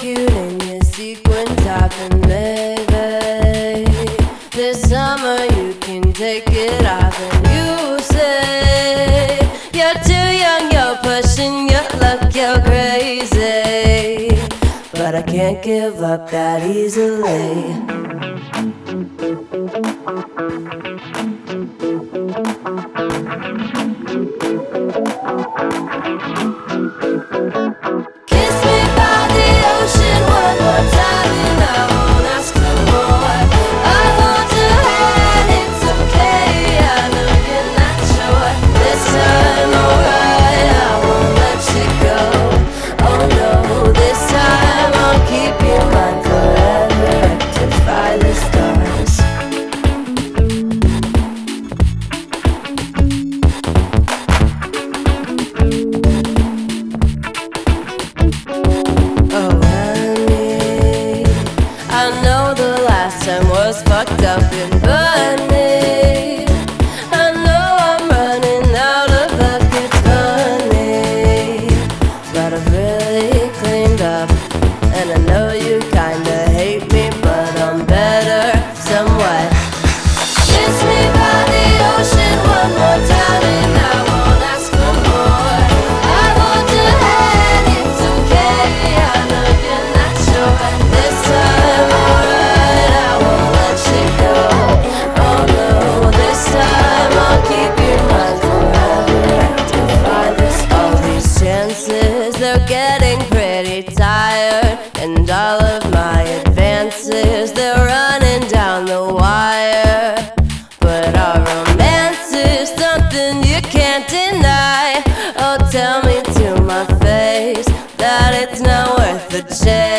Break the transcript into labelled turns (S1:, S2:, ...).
S1: cute in your sequin top and baby This summer you can take it off and you say You're too young, you're pushing your luck, you're crazy. But I can't give up that easily fucked up and of my advances, they're running down the wire. But our romance is something you can't deny. Oh, tell me to my face That it's not worth the chase